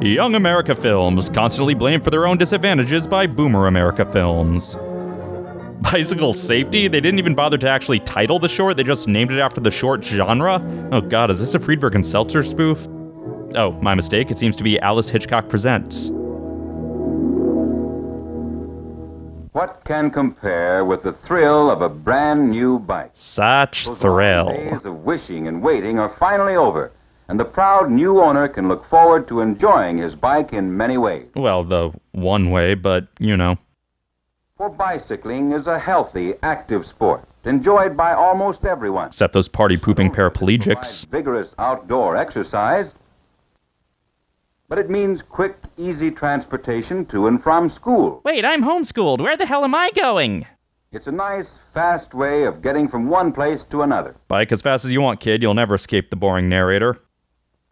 Young America Films, constantly blamed for their own disadvantages by Boomer America Films. Bicycle Safety? They didn't even bother to actually title the short, they just named it after the short genre? Oh god, is this a Friedberg and Seltzer spoof? Oh, my mistake, it seems to be Alice Hitchcock Presents. What can compare with the thrill of a brand new bike? Such Those thrill. days of wishing and waiting are finally over, and the proud new owner can look forward to enjoying his bike in many ways. Well, the one way, but you know. For bicycling is a healthy, active sport, enjoyed by almost everyone. Except those party pooping Provides paraplegics. vigorous outdoor exercise, but it means quick, easy transportation to and from school. Wait, I'm homeschooled. Where the hell am I going? It's a nice, fast way of getting from one place to another, Bike as fast as you want, kid. You'll never escape the boring narrator.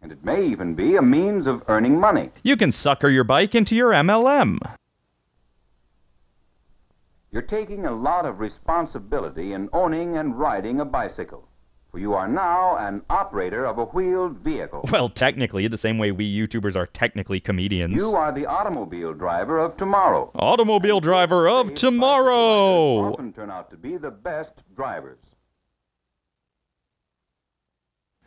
And it may even be a means of earning money. You can sucker your bike into your MLM. You're taking a lot of responsibility in owning and riding a bicycle, for you are now an operator of a wheeled vehicle. Well, technically, the same way we YouTubers are technically comedians. You are the automobile driver of tomorrow. Automobile driver of tomorrow! Often turn out to be the best drivers.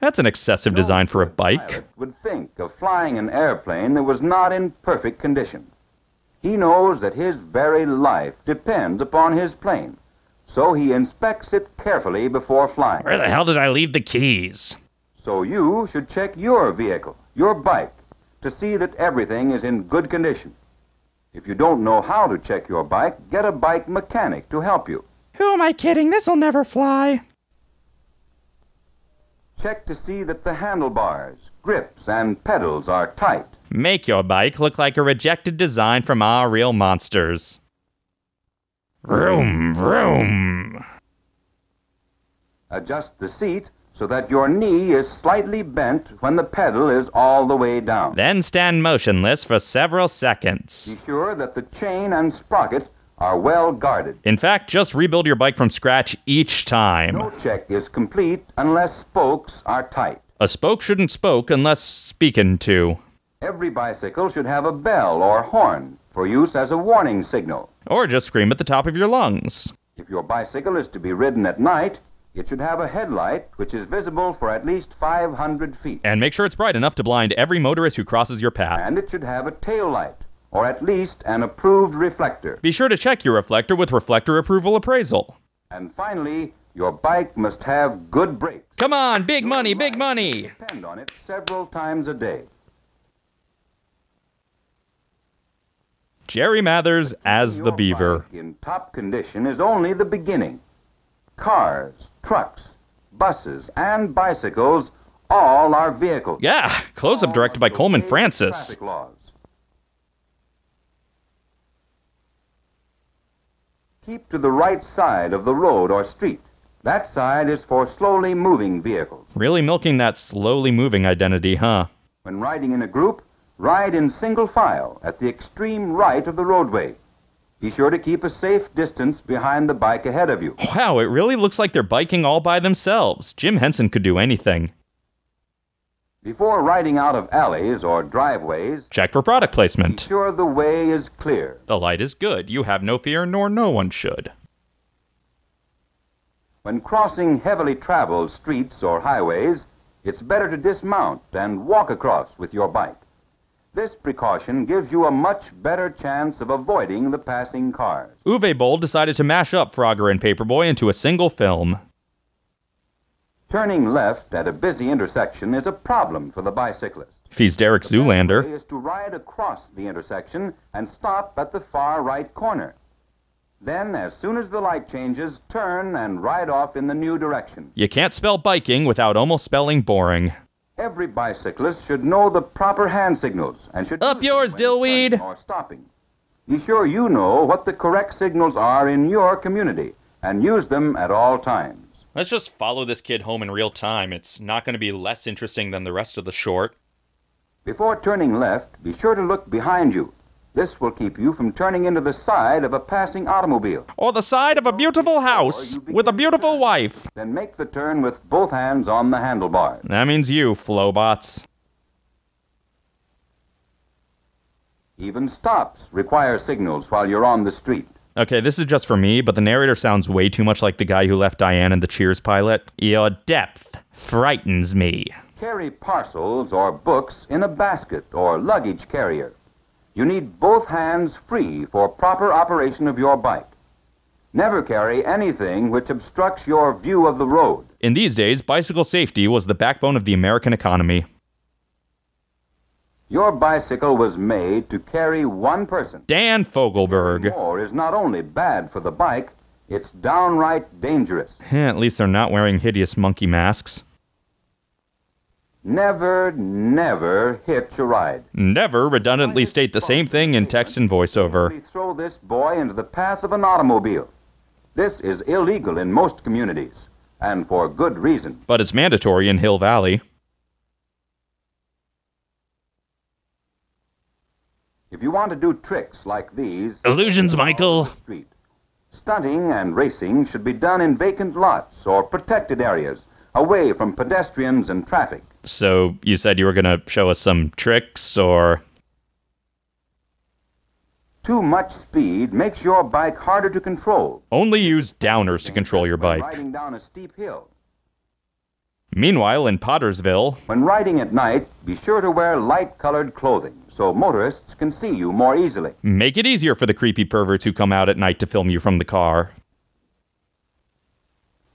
That's an excessive design for a bike. Would think of flying an airplane that was not in perfect condition. He knows that his very life depends upon his plane, so he inspects it carefully before flying. Where the hell did I leave the keys? So you should check your vehicle, your bike, to see that everything is in good condition. If you don't know how to check your bike, get a bike mechanic to help you. Who am I kidding? This'll never fly. Check to see that the handlebars, grips, and pedals are tight. Make your bike look like a rejected design from our real monsters. Vroom, vroom. Adjust the seat so that your knee is slightly bent when the pedal is all the way down. Then stand motionless for several seconds. Be sure that the chain and sprocket are well guarded. In fact, just rebuild your bike from scratch each time. No check is complete unless spokes are tight. A spoke shouldn't spoke unless speaking to. Every bicycle should have a bell or horn for use as a warning signal. Or just scream at the top of your lungs. If your bicycle is to be ridden at night, it should have a headlight which is visible for at least 500 feet. And make sure it's bright enough to blind every motorist who crosses your path. And it should have a tail light, or at least an approved reflector. Be sure to check your reflector with reflector approval appraisal. And finally, your bike must have good brakes. Come on, big money, big money. Depend on it several times a day. Jerry Mathers as the beaver. in top condition is only the beginning. Cars, trucks, buses, and bicycles all are vehicles. Yeah, close up directed by Coleman Francis. traffic laws. Keep to the right side of the road or street. That side is for slowly moving vehicles. Really milking that slowly moving identity, huh? When riding in a group, ride in single file at the extreme right of the roadway. Be sure to keep a safe distance behind the bike ahead of you. Wow, it really looks like they're biking all by themselves. Jim Henson could do anything. Before riding out of alleys or driveways, Check for product placement. sure the way is clear. The light is good. You have no fear, nor no one should. When crossing heavily traveled streets or highways, it's better to dismount and walk across with your bike. This precaution gives you a much better chance of avoiding the passing cars. Uwe Boll decided to mash up Frogger and Paperboy into a single film. Turning left at a busy intersection is a problem for the bicyclist. If he's Derek Zoolander. is to ride across the intersection and stop at the far right corner. Then, as soon as the light changes, turn and ride off in the new direction. You can't spell biking without almost spelling boring. Every bicyclist should know the proper hand signals and should Up yours, Dillweed. or stopping. Be sure you know what the correct signals are in your community and use them at all times. Let's just follow this kid home in real time. It's not going to be less interesting than the rest of the short. Before turning left, be sure to look behind you. This will keep you from turning into the side of a passing automobile. Or the side of a beautiful house with a beautiful wife. Then make the turn with both hands on the handlebars. That means you, Flowbots. Even stops require signals while you're on the street. Okay, this is just for me, but the narrator sounds way too much like the guy who left Diane in the Cheers pilot. Your depth frightens me. Carry parcels or books in a basket or luggage carrier. You need both hands free for proper operation of your bike. Never carry anything which obstructs your view of the road. In these days, bicycle safety was the backbone of the American economy. Your bicycle was made to carry one person. Dan Fogelberg. More is not only bad for the bike, it's downright dangerous. At least they're not wearing hideous monkey masks. Never, never hitch a ride. Never redundantly state the same thing in text and voiceover. We throw this boy into the path of an automobile. This is illegal in most communities, and for good reason. But it's mandatory in Hill Valley. If you want to do tricks like these, Illusions, Michael. street. Stunting and racing should be done in vacant lots or protected areas, away from pedestrians and traffic. So you said you were gonna show us some tricks, or Too much speed makes your bike harder to control. only use downers to control your bike. Riding down a steep hill. Meanwhile, in Pottersville, When riding at night, be sure to wear light-colored clothing so motorists can see you more easily. make it easier for the creepy perverts who come out at night to film you from the car.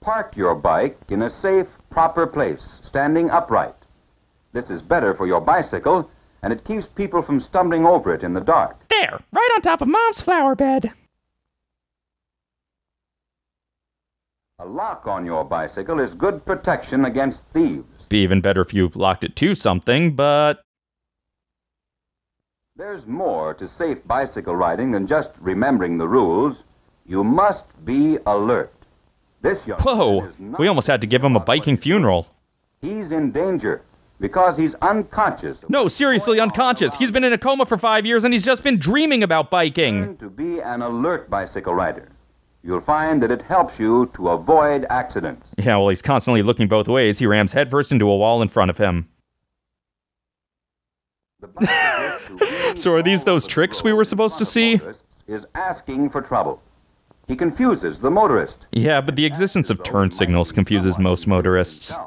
Park your bike in a safe, proper place, standing upright. This is better for your bicycle, and it keeps people from stumbling over it in the dark. There, right on top of Mom's flower bed. A lock on your bicycle is good protection against thieves. Be even better if you locked it to something, but There's more to safe bicycle riding than just remembering the rules. You must be alert. This young whoa, we almost had to give him a biking funeral. He's in danger because he's unconscious. No, seriously unconscious. He's been in a coma for five years and he's just been dreaming about biking. Learn to be an alert bicycle rider. You'll find that it helps you to avoid accidents. Yeah, well, he's constantly looking both ways. He rams headfirst into a wall in front of him. The bicyclist who really So are these those tricks we were supposed to see? Is asking for trouble. He confuses the motorist. Yeah, but the existence of turn signals confuses most motorists.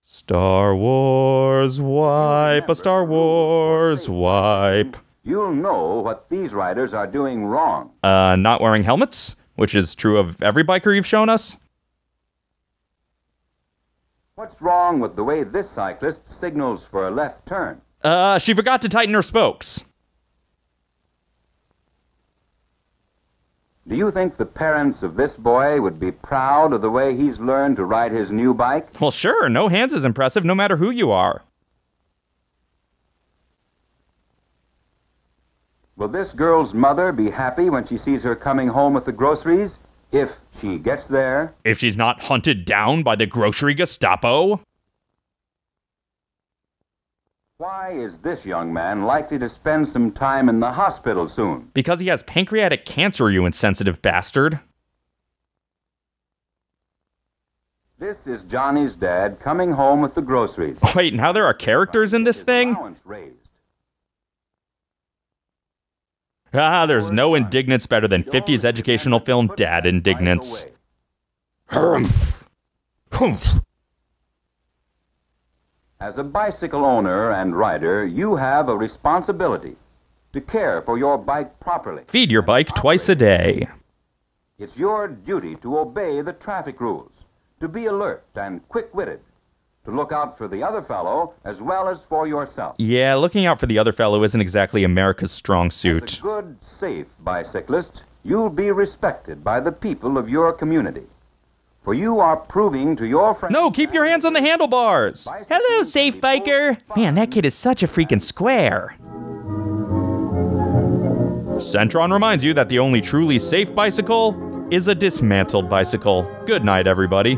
Star Wars wipe, a Star Wars wipe. You'll know what these riders are doing wrong. Uh, not wearing helmets, which is true of every biker you've shown us. What's wrong with the way this cyclist signals for a left turn? Uh, she forgot to tighten her spokes. Do you think the parents of this boy would be proud of the way he's learned to ride his new bike? Well, sure, no hands is impressive no matter who you are. Will this girl's mother be happy when she sees her coming home with the groceries? If she gets there? If she's not hunted down by the grocery Gestapo. Why is this young man likely to spend some time in the hospital soon? Because he has pancreatic cancer, you insensitive bastard. This is Johnny's dad coming home with the groceries. Wait, now there are characters in this His thing? Ah, there's no indignance better than 50s educational film Dad Indignance. Humph. Humph. As a bicycle owner and rider, you have a responsibility to care for your bike properly. Feed your bike twice a day. It's your duty to obey the traffic rules, to be alert and quick-witted, to look out for the other fellow as well as for yourself. Yeah, looking out for the other fellow isn't exactly America's strong suit. As suit. a good, safe bicyclist, you'll be respected by the people of your community. For you are proving to your friends. No, keep your hands on the handlebars. Hello, safe biker. Man, that kid is such a freaking square. Centron reminds you that the only truly safe bicycle is a dismantled bicycle. Good night, everybody.